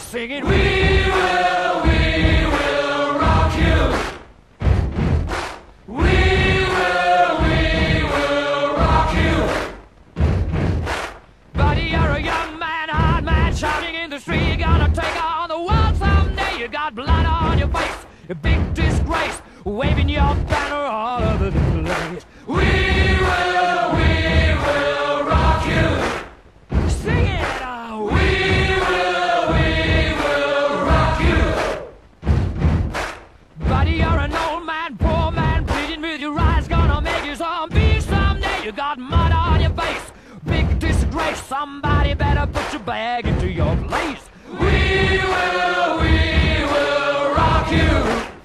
singing, We will, we will rock you. We will, we will rock you. Buddy, you're a young man, hard man, shouting in the street, you're gonna take on the world someday. You got blood on your face, a big disgrace, waving your banner all over the place. We will, we zombie someday. You got mud on your face. Big disgrace. Somebody better put your bag into your place. We will, we will rock you.